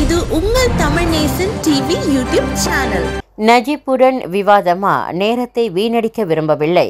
இது உங்கள் Tamil Nesan TV YouTube channel. நஜிப்புடன் விவாதமா? நேரத்தை வீணடிக்க விரும்பவில்லை.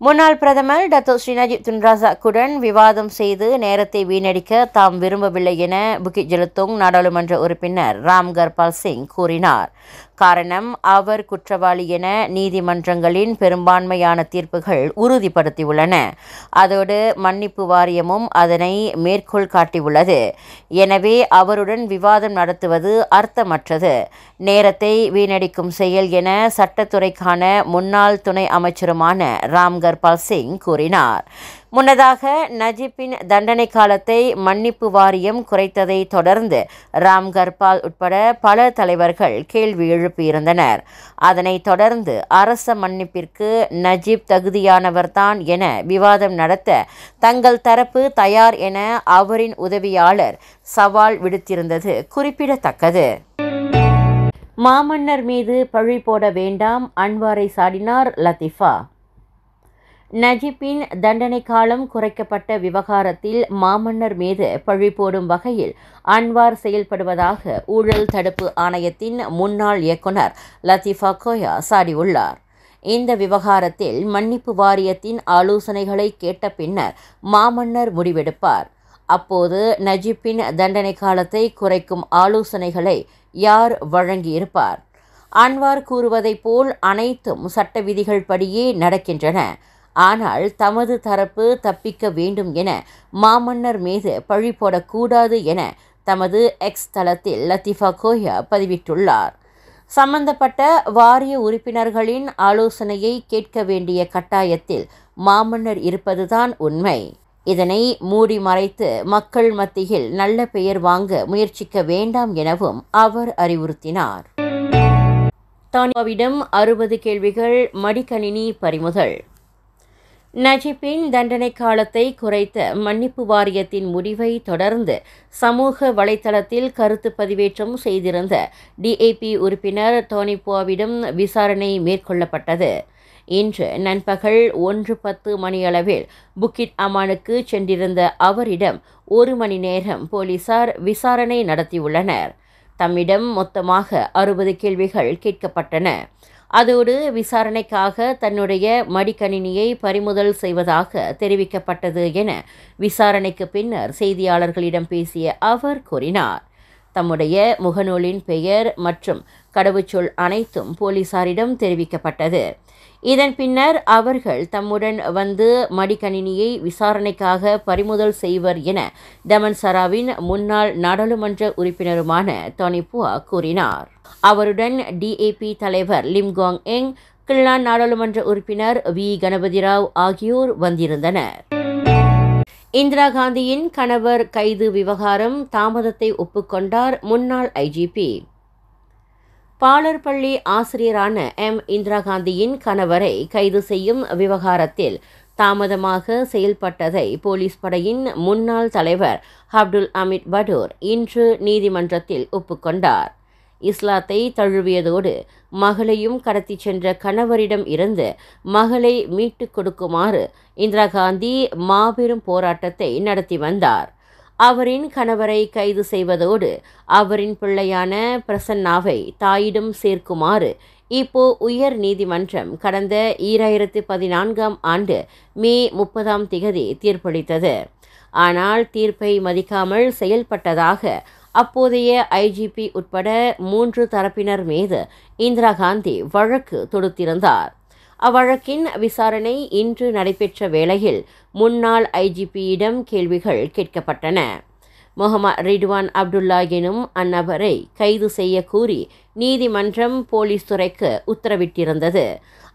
முன்னாள் பிரதமர் டத்தோ ஸ்ரீ நஜிப் துன்ராசாக்குடன் விவாதம் செய்து நேரத்தை வீணடிக்க தாம் விரும்பவில்லை என புக்கி ஜெலுத்தோங் நாடாளுமன்ற உறுப்பினர் ராம் கர்பால் சிங் கூறினார். காரணம் அவர் குற்றவாளி என நீதிமன்றங்களின் பெரும்பான்மையான தீர்ப்புகள் உறுதிப்படுத்தியுள்ளன. அதோடு மன்னிப்பு வாரியமும் அதனை மேற்கோள் காட்டியுள்ளது. எனவே அவருடன் விவாதம் நடத்துவது அர்த்தமற்றது. நேரத்தை வீணடிக்கும் செயல் என சட்டத்துறைக்கான முன்னாள் துணை அமைச்சருமான ராம்கர்பால் சிங் கூறினார். முன்னதாக நஜிப்பின் தண்டனை காலத்தை மன்னிப்பு வாரியம் குறைத்ததை தொடர்ந்து ராம் கர்பால் உட்பட பல தலைவர்கள் கேள்வி எழுப்பியிருந்தனர். அதனைத் தொடர்ந்து அரச மன்னிப்பிற்கு நஜீப் தகுதியானவர்தான் என விவாதம் நடத்த தங்கள் தரப்பு தயார் என அவரின் உதவியாளர் சவால் விடுத்திருந்தது குறிப்பிடத்தக்கது. மாமன்னர் மீது பழி போட வேண்டாம் அன்வாரை சாடினார் லத்திஃபா. நஜிப்பின் தண்டனை காலம் குறைக்கப்பட்ட விவகாரத்தில் மாமன்னர் மீது பழி போடும் வகையில் அன்வார் செயல்படுவதாக ஊழல் தடுப்பு ஆணையத்தின் முன்னாள் இயக்குனர் லத்திஃபா கோயா சாடியுள்ளார். இந்த விவகாரத்தில் மன்னிப்பு வாரியத்தின் ஆலோசனைகளை கேட்ட பின்னர் மாமன்னர் முடிவெடுப்பார். அப்போது நஜிப்பின் தண்டனை காலத்தை குறைக்கும் ஆலோசனைகளை யார் வழங்கியிருப்பார்? அன்வார் கூறுவதைப் போல் அனைத்தும் சட்ட விதிகள் படியே நடக்கின்றன. ஆனால் தமது தரப்பு தப்பிக்க வேண்டும் என மாமன்னர் மீது பழி போடக்கூடாது என தமது எக்ஸ் தளத்தில் லத்திஃபா கோயா பதிவிட்டுள்ளார். சம்பந்தப்பட்ட வாரிய உறுப்பினர்களின் ஆலோசனையை கேட்க வேண்டிய கட்டாயத்தில் மாமன்னர் இருப்பதுதான் உண்மை. இதனை மூடி மறைத்து மக்கள் மத்தியில் நல்ல பெயர் வாங்க முயற்சிக்க வேண்டாம் எனவும் அவர் அறிவுறுத்தினார். தானியாவிடம் அறுபது கேள்விகள் மடிக்கணினி பறிமுதல். நஜிப்பின் தண்டனை காலத்தை குறைத்த மன்னிப்பு வாரியத்தின் முடிவை தொடர்ந்து சமூக வலைத்தளத்தில் கருத்து பதிவேற்றம் செய்திருந்த டிஏபி உறுப்பினர் டோனிபோவிடம் விசாரணை மேற்கொள்ளப்பட்டது. இன்று நண்பகல் ஒன்று பத்து மணியளவில் புக்கிட் அமானுக்கு சென்றிருந்த அவரிடம் ஒரு மணி நேரம் போலீசார் விசாரணை நடத்தியுள்ளனர். தம்மிடம் மொத்தமாக அறுபது கேள்விகள் கேட்கப்பட்டன. அதோடு விசாரணைக்காக தன்னுடைய மடிக்கணினியை பறிமுதல் செய்வதாக தெரிவிக்கப்பட்டது என விசாரணைக்கு பின்னர் செய்தியாளர்களிடம் பேசிய அவர் கூறினார். தம்முடைய முகநூலின் பெயர் மற்றும் கடவுச்சொல் அனைத்தும் போலீசாரிடம் தெரிவிக்கப்பட்டது. இதன் பின்னர் அவர்கள் தம்முடன் வந்து மடிக்கணினியை விசாரணைக்காக பறிமுதல் செய்வர் என டமன்சராவின் முன்னாள் நாடாளுமன்ற உறுப்பினருமான தோனிபுவா கூறினார். அவருடன் டிஏபி தலைவர் லிம்காங் எங் கிள்ளான் நாடாளுமன்ற உறுப்பினர் வி கணபதி ராவ் ஆகியோர் வந்திருந்தனர். இந்திரா காந்தியின் கணவர் கைது விவகாரம் தாமதத்தை ஒப்புக்கொண்டார் முன்னாள் ஐஜிபி பாலர்பள்ளி ஆசிரியரான எம். இந்திரா காந்தியின் கணவரை கைது செய்யும் விவகாரத்தில் தாமதமாக செயல்பட்டதை போலீஸ் படையின் முன்னாள் தலைவர் அப்துல் அமித் படூர் இன்று நீதிமன்றத்தில் ஒப்புக்கொண்டார். இஸ்லாத்தை தழுவியதோடு மகளையும் கடத்தி சென்ற கணவரிடம் இருந்து மகளை மீட்டுக் கொடுக்குமாறு இந்திரா காந்தி மாபெரும் போராட்டத்தை நடத்தி வந்தார். அவரின் கணவரை கைது செய்வதோடு அவரின் பிள்ளையான பிரசன்னாவை தாயிடம் சேர்க்குமாறு இப்போ உயர் நீதிமன்றம் கடந்த ஈராயிரத்து பதினான்காம் ஆண்டு மே முப்பதாம் திகதி தீர்ப்பளித்தது. ஆனால் தீர்ப்பை மதிக்காமல் செயல்பட்டதாக அப்போதைய ஐஜிபி உட்பட மூன்று தரப்பினர் மீது இந்திரா காந்தி வழக்கு தொடுத்திருந்தார். அவ்வழக்கின் விசாரணை இன்று நடைபெற்ற வேளையில் முன்னாள் ஐஜிபியிடம் கேள்விகள் கேட்கப்பட்டன. முகமது ரிட்வான் அப்துல்லா எனும் அந்நபரை கைது செய்ய கூறி நீதிமன்றம் போலீஸ் துறைக்கு உத்தரவிட்டிருந்தது.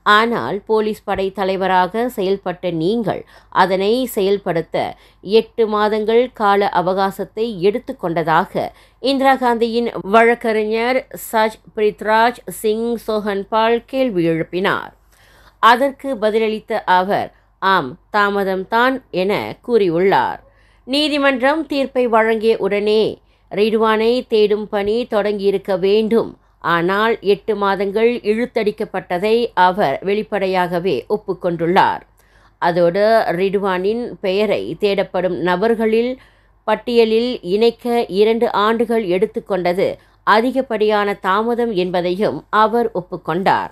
ஆனால் போலீஸ் படை தலைவராக செயல்பட்ட நீங்கள் அதனை செயல்படுத்த எட்டு மாதங்கள் கால அவகாசத்தை எடுத்துக்கொண்டதாக இந்திரா காந்தியின் வழக்கறிஞர் சஜ் பிரித்ராஜ் சிங் சோஹன்பால் கேள்வி எழுப்பினார். அதற்கு பதிலளித்த அவர் ஆம் தாமதம்தான் என கூறியுள்ளார். நீதிமன்றம் தீர்ப்பை வழங்கிய உடனே ரிடுவானை தேடும் பணி தொடங்கியிருக்க வேண்டும். ஆனால் எட்டு மாதங்கள் இழுத்தடிக்கப்பட்டதை அவர் வெளிப்படையாகவே ஒப்புக்கொண்டுள்ளார் அதோடு ரிடுவானின் பெயரை தேடப்படும் நபர்களில் பட்டியலில் இணைக்க இரண்டு ஆண்டுகள் எடுத்துக்கொண்டது அதிகப்படியான தாமதம் என்பதையும் அவர் ஒப்புக்கொண்டார்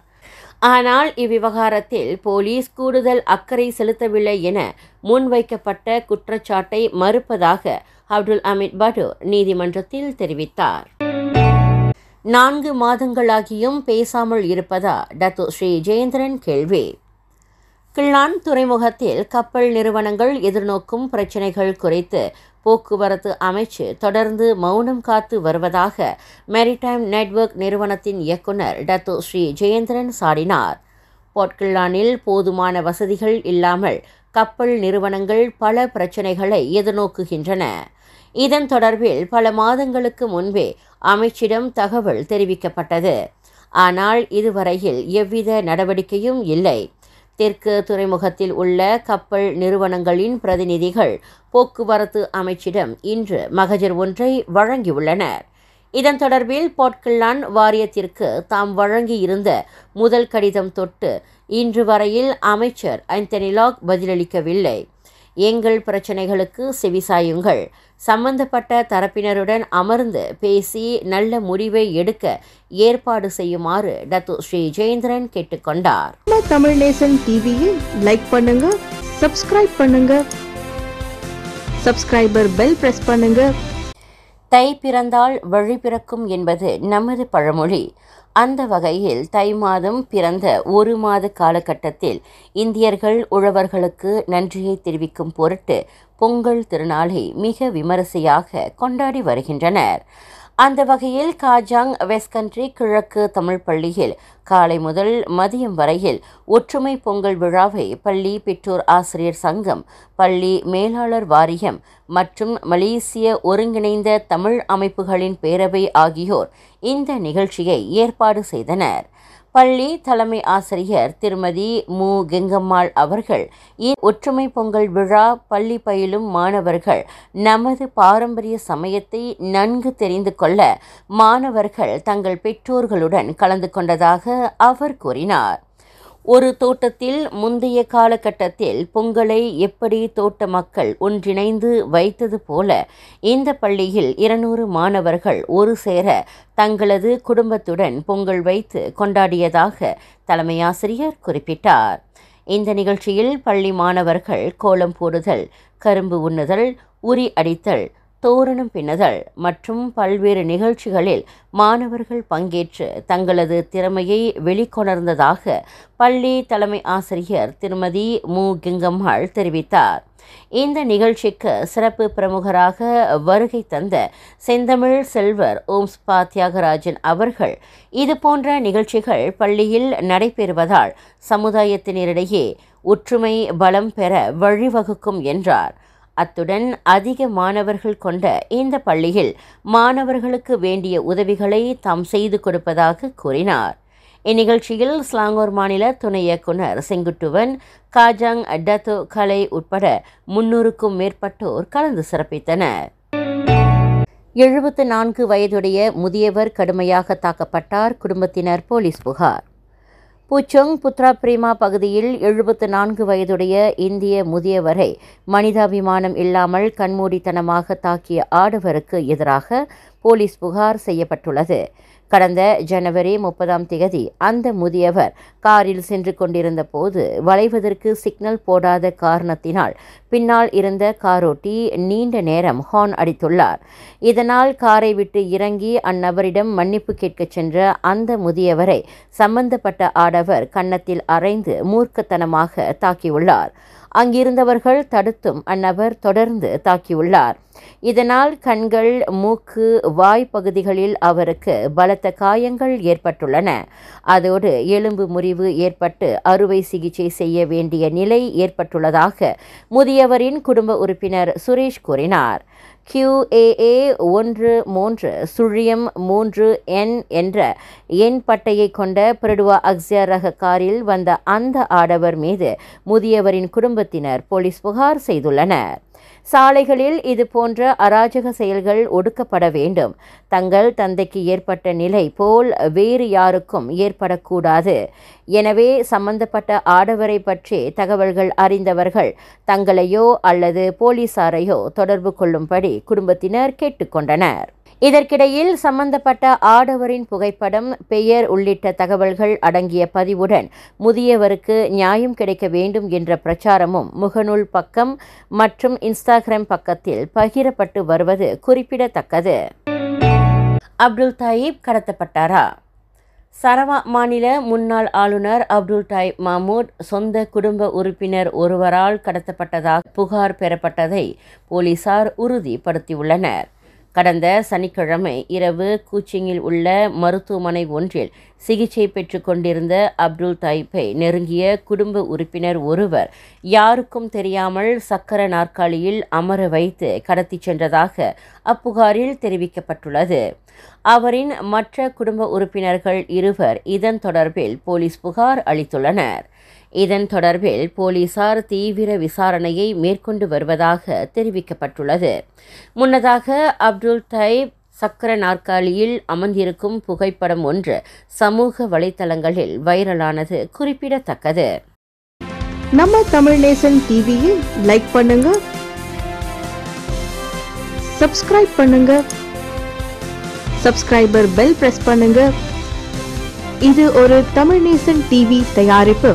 ஆனால் இவ்விவகாரத்தில் போலீஸ் கூடுதல் அக்கறை செலுத்தவில்லை என முன்வைக்கப்பட்ட குற்றச்சாட்டை மறுப்பதாக அப்துல் அமித் படு நீதிமன்றத்தில் தெரிவித்தார். நான்கு மாதங்களாகியும் பேசாமல் இருப்பதா டத்து ஸ்ரீ ஜெயேந்திரன் கேள்வி. கிள்ளான் துறைமுகத்தில் கப்பல் நிறுவனங்கள் எதிர்நோக்கும் பிரச்சினைகள் குறித்து போக்குவரத்து அமைச்சு தொடர்ந்து மௌனம் காத்து வருவதாக மெரிடைம் நெட்வொர்க் நிறுவனத்தின் இயக்குனர் டத்து ஸ்ரீ ஜெயேந்திரன் சாடினார். போர்ட்கில்லானில் போதுமான வசதிகள் இல்லாமல் கப்பல் நிறுவனங்கள் பல பிரச்சினைகளை எதிர்நோக்குகின்றன. இதன் தொடர்பில் பல மாதங்களுக்கு முன்பே அமைச்சிடம் தகவல் தெரிவிக்கப்பட்டது. ஆனால் இதுவரையில் எவ்வித நடவடிக்கையும் இல்லை. தெற்கு துறைமுகத்தில் உள்ள கப்பல் நிறுவனங்களின் பிரதிநிதிகள் போக்குவரத்து அமைச்சிடம் இன்று மகஜர் ஒன்றை வழங்கியுள்ளனர். இதன் தொடர்பில் போட்கில்லான் வாரியத்திற்கு தாம் வழங்கியிருந்த முதல் கடிதம் தொட்டு இன்று வரையில் அமைச்சர் அந்தனிலாக் பதிலளிக்கவில்லை. எங்கள் பிரச்சனைகளுக்கு செவிசாயுங்கள். சம்பந்தப்பட்ட தரப்பினருடன் அமர்ந்து பேசி நல்ல முடிவை எடுக்க ஏற்பாடு செய்யுமாறு டத்து ஸ்ரீ ஜெயேந்திரன் கேட்டுக்கொண்டார். தமிழ் நேசன் டிவியை லைக் பண்ணுங்க சப்ஸ்கிரைப் பண்ணுங்க. சப்ஸ்கிரைபர் பெல் பிரஸ் பண்ணுங்க. தை பிறந்தால் வழி பிறக்கும் என்பது நமது பழமொழி. அந்த வகையில் தை மாதம் பிறந்த ஒரு மாத காலகட்டத்தில் இந்தியர்கள் உழவர்களுக்கு நன்றியை தெரிவிக்கும் பொருட்டு பொங்கல் திருநாளை மிக விமரிசையாக கொண்டாடி வருகின்றனர். அந்த வகையில் காஜாங் வெஸ்ட் கண்ட்ரி கிழக்கு தமிழ் பள்ளியில் காலை முதல் மதியம் வரையில் ஒற்றுமை பொங்கல் விழாவை பள்ளி பெற்றோர் ஆசிரியர் சங்கம் பள்ளி மேலாளர் வாரியம் மற்றும் மலேசிய ஒருங்கிணைந்த தமிழ் அமைப்புகளின் பேரவை ஆகியோர் இந்த நிகழ்ச்சியை ஏற்பாடு செய்தனர். பள்ளி தலைமை ஆசிரியர் திருமதி மு. கெங்கம்மாள் அவர்கள் ஒற்றுமை பொங்கல் விழா பள்ளி பயிலும் மாணவர்கள் நமது பாரம்பரிய சமயத்தை நன்கு தெரிந்து கொள்ள மாணவர்கள் தங்கள் பெற்றோர்களுடன் கலந்து கொண்டதாக அவர் கூறினார். ஒரு தோட்டத்தில் முந்தைய காலகட்டத்தில் பொங்கலை எப்படி தோட்ட மக்கள் ஒன்றிணைந்து வைத்தது போல இந்த பள்ளியில் இருநூறு மாணவர்கள் ஒரு சேர தங்களது குடும்பத்துடன் பொங்கல் வைத்து கொண்டாடியதாக தலைமையாசிரியர் குறிப்பிட்டார். இந்த நிகழ்ச்சியில் பள்ளி மாணவர்கள் கோலம் போடுதல் கரும்பு உண்ணுதல் உரி அடித்தல் தோரணம் பின்னுதல் மற்றும் பல்வேறு நிகழ்ச்சிகளில் மாணவர்கள் பங்கேற்று தங்களது திறமையை வெளிக்கொணர்ந்ததாக பள்ளி தலைமை ஆசிரியர் திருமதி மு. கிங்கம்மாள் தெரிவித்தார். இந்த நிகழ்ச்சிக்கு சிறப்பு பிரமுகராக வருகை தந்த செந்தமிழ் செல்வர் ஓம்ஸ்பா தியாகராஜன் அவர்கள் இதுபோன்ற நிகழ்ச்சிகள் பள்ளியில் நடைபெறுவதால் சமுதாயத்தினரிடையே ஒற்றுமை பலம் பெற வழிவகுக்கும் என்றார். அத்துடன் அதிக மாணவர்கள் கொண்ட இந்த பள்ளியில் மாணவர்களுக்கு வேண்டிய உதவிகளை தாம் செய்து கொடுப்பதாக கூறினார். இந்நிகழ்ச்சியில் ஸ்லாங்கூர் மாநில துணை இயக்குனர் செங்குட்டுவன் காஜாங் டத்து கலை உட்பட முன்னூறுக்கும் மேற்பட்டோர் கலந்து சிறப்பித்தனர். எழுபத்து நான்கு வயதுடைய முதியவர் கடுமையாக தாக்கப்பட்டார். குடும்பத்தினர் போலீஸ் புகார். புச்சொங் புத்ரா பிரிமா பகுதியில் எழுபத்து நான்கு வயதுடைய இந்திய முதியவரை மனிதாபிமானம் இல்லாமல் கண்மூடித்தனமாக தாக்கிய ஆடவருக்கு எதிராக போலீஸ் புகார் செய்யப்பட்டுள்ளது. கடந்த ஜனவரி முப்பதாம் திகதி அந்த முதியவர் காரில் சென்று கொண்டிருந்த போது வளைவதற்கு சிக்னல் போடாத காரணத்தினால் பின்னால் இருந்த காரோட்டி நீண்ட நேரம் ஹார்ன் அடித்துள்ளார். இதனால் காரை விட்டு இறங்கி அந்நபரிடம் மன்னிப்பு கேட்கச் சென்ற அந்த முதியவரை சம்பந்தப்பட்ட ஆடவர் கன்னத்தில் அரைந்து மூர்க்கத்தனமாக தாக்கியுள்ளார். அங்கிருந்தவர்கள் தடுத்தும் அந்நபர் தொடர்ந்து தாக்கியுள்ளார். இதனால் கண்கள் மூக்கு வாய் பகுதிகளில் அவருக்கு பலத்த காயங்கள் ஏற்பட்டுள்ளன. அதோடு எலும்பு முறிவு ஏற்பட்டு அறுவை சிகிச்சை செய்ய வேண்டிய நிலை ஏற்பட்டுள்ளதாக முதியவரின் குடும்ப உறுப்பினர் சுரேஷ் கூறினார். கியூஏஏ ஒன்று மூன்று சுழியம் மூன்று என் என்ற எண் பட்டையை கொண்ட பிரடுவா அக்ஸியா ரக காரில் வந்த அந்த ஆடவர் மீது முதியவரின் குடும்பத்தினர் போலீஸ் புகார் செய்துள்ளனர். சாலைகளில் இது போன்ற அராஜக செயல்கள் ஒடுக்கப்பட வேண்டும். தங்கள் தந்தைக்கு ஏற்பட்ட நிலை போல் வேறு யாருக்கும் ஏற்படக்கூடாது. எனவே சம்பந்தப்பட்ட ஆடவரை பற்றி தகவல்கள் அறிந்தவர்கள் தங்களையோ அல்லது போலீசாரையோ தொடர்பு கொள்ளும்படி குடும்பத்தினர் கேட்டுக்கொண்டனர். இதற்கிடையில் சம்பந்தப்பட்ட ஆடவரின் புகைப்படம் பெயர் உள்ளிட்ட தகவல்கள் அடங்கிய பதிவுடன் முதியவருக்கு நியாயம் கிடைக்க வேண்டும் என்ற பிரச்சாரமும் முகநூல் பக்கம் மற்றும் இன்ஸ்டாகிராம் பக்கத்தில் பகிரப்பட்டு வருவது குறிப்பிடத்தக்கது. அப்துல் தாயிப் கடத்தப்பட்டாரா? சரவா மாநில முன்னாள் ஆளுநர் அப்துல் தாயிப் மாமூத் சொந்த குடும்ப உறுப்பினர் ஒருவரால் கடத்தப்பட்டதாக புகார் பெறப்பட்டதை போலீசார் உறுதிப்படுத்தியுள்ளனர். கடந்த சனிக்கிழமை இரவு கூச்சிங்கில் உள்ள மருத்துவமனை ஒன்றில் சிகிச்சை பெற்று கொண்டிருந்த அப்துல் தாயிப்பை நெருங்கிய குடும்ப உறுப்பினர் ஒருவர் யாருக்கும் தெரியாமல் சக்கர நாற்காலியில் அமர வைத்து கடத்திச் சென்றதாக அப்புகாரில் தெரிவிக்கப்பட்டுள்ளது. அவரின் மற்ற குடும்ப உறுப்பினர்கள் இருவர் இதன் தொடர்பில் போலீஸ் புகார் அளித்துள்ளனர். இதன் தொடர்பில் போலீசார் தீவிர விசாரணையை மேற்கொண்டு வருவதாக தெரிவிக்கப்பட்டுள்ளது. முன்னதாக அப்துல் தைப் சக்கர நாற்காலியில் அமர்ந்திருக்கும் புகைப்படம் ஒன்று சமூக வலைத்தளங்களில் வைரலானது குறிப்பிடத்தக்கது. நம்ம தமிழ் நேசன் டிவியை லைக் பண்ணுங்க சப்ஸ்கிரைப் பண்ணுங்க சப்ஸ்கிரைபர் பெல் பிரஸ் பண்ணுங்க. இது ஒரு தமிழ் நேசன் டிவி தயாரிப்பு.